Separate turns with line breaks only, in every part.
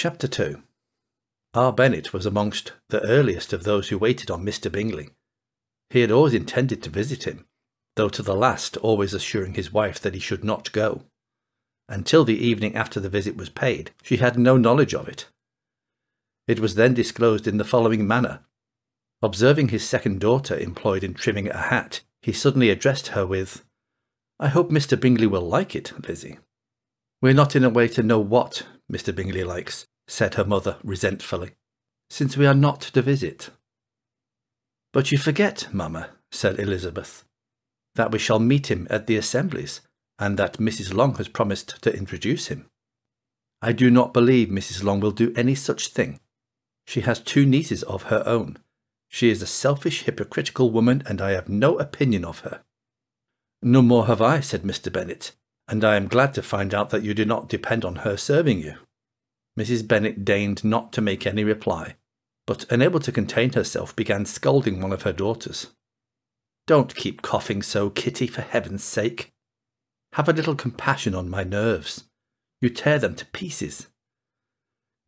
Chapter 2 R. Bennet was amongst the earliest of those who waited on Mr. Bingley. He had always intended to visit him, though to the last always assuring his wife that he should not go. Until the evening after the visit was paid, she had no knowledge of it. It was then disclosed in the following manner. Observing his second daughter employed in trimming a hat, he suddenly addressed her with, I hope Mr. Bingley will like it, Lizzie. We're not in a way to know what Mr. Bingley likes, said her mother resentfully, since we are not to visit. But you forget, mamma, said Elizabeth, that we shall meet him at the assemblies, and that Mrs. Long has promised to introduce him. I do not believe Mrs. Long will do any such thing. She has two nieces of her own. She is a selfish, hypocritical woman, and I have no opinion of her. No more have I, said Mr. Bennet, and I am glad to find out that you do not depend on her serving you. Mrs. Bennet deigned not to make any reply, but unable to contain herself, began scolding one of her daughters. Don't keep coughing so, Kitty, for heaven's sake. Have a little compassion on my nerves. You tear them to pieces.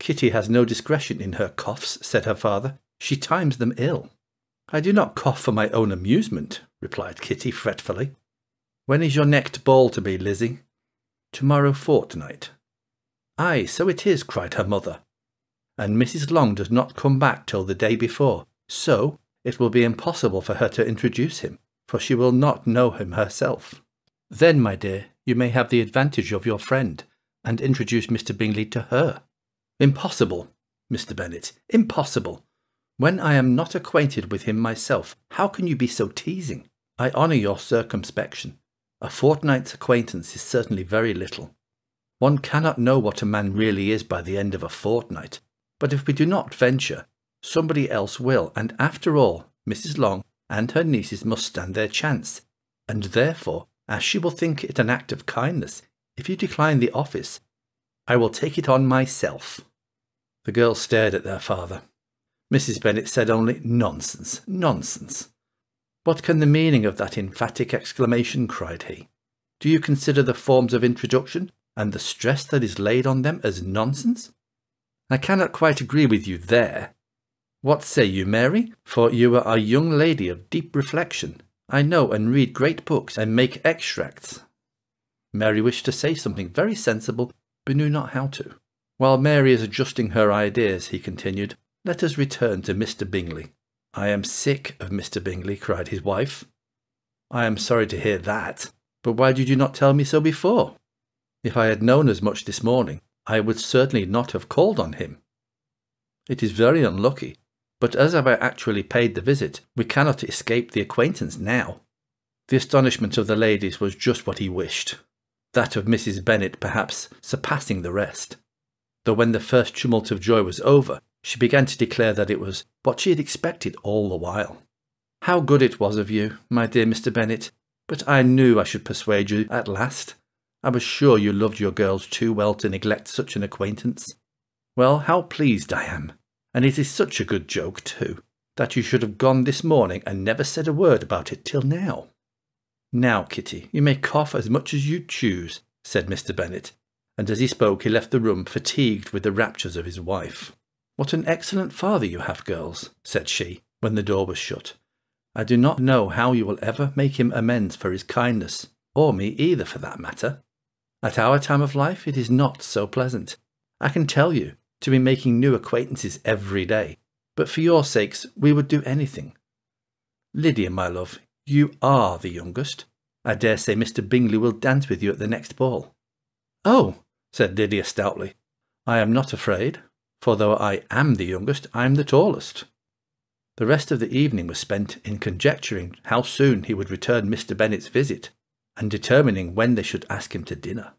Kitty has no discretion in her coughs, said her father. She times them ill. I do not cough for my own amusement, replied Kitty fretfully. When is your next ball to be, Lizzie? Tomorrow fortnight. Ay, so it is, cried her mother. And Mrs. Long does not come back till the day before, so it will be impossible for her to introduce him, for she will not know him herself. Then, my dear, you may have the advantage of your friend, and introduce Mr. Bingley to her. Impossible, Mr. Bennet, impossible. When I am not acquainted with him myself, how can you be so teasing? I honour your circumspection. A fortnight's acquaintance is certainly very little. One cannot know what a man really is by the end of a fortnight, but if we do not venture, somebody else will, and after all, Mrs. Long and her nieces must stand their chance, and therefore, as she will think it an act of kindness, if you decline the office, I will take it on myself. The girls stared at their father. Mrs. Bennet said only, Nonsense, nonsense. What can the meaning of that emphatic exclamation? cried he. Do you consider the forms of introduction and the stress that is laid on them as nonsense? I cannot quite agree with you there. What say you, Mary? For you are a young lady of deep reflection. I know and read great books and make extracts. Mary wished to say something very sensible, but knew not how to. While Mary is adjusting her ideas, he continued, let us return to Mr. Bingley. I am sick of Mr. Bingley, cried his wife. I am sorry to hear that, but why did you not tell me so before? If I had known as much this morning, I would certainly not have called on him. It is very unlucky, but as I have actually paid the visit, we cannot escape the acquaintance now. The astonishment of the ladies was just what he wished, that of Mrs. Bennet perhaps surpassing the rest. Though when the first tumult of joy was over, she began to declare that it was what she had expected all the while. How good it was of you, my dear Mr. Bennet, but I knew I should persuade you at last. I was sure you loved your girls too well to neglect such an acquaintance. Well, how pleased I am. And it is such a good joke, too, that you should have gone this morning and never said a word about it till now. Now, Kitty, you may cough as much as you choose, said Mr. Bennet, and as he spoke he left the room fatigued with the raptures of his wife. What an excellent father you have, girls, said she, when the door was shut. I do not know how you will ever make him amends for his kindness, or me either, for that matter. At our time of life, it is not so pleasant. I can tell you, to be making new acquaintances every day. But for your sakes, we would do anything. Lydia, my love, you are the youngest. I dare say Mr. Bingley will dance with you at the next ball. Oh, said Lydia stoutly, I am not afraid, for though I am the youngest, I am the tallest. The rest of the evening was spent in conjecturing how soon he would return Mr. Bennet's visit, and determining when they should ask him to dinner.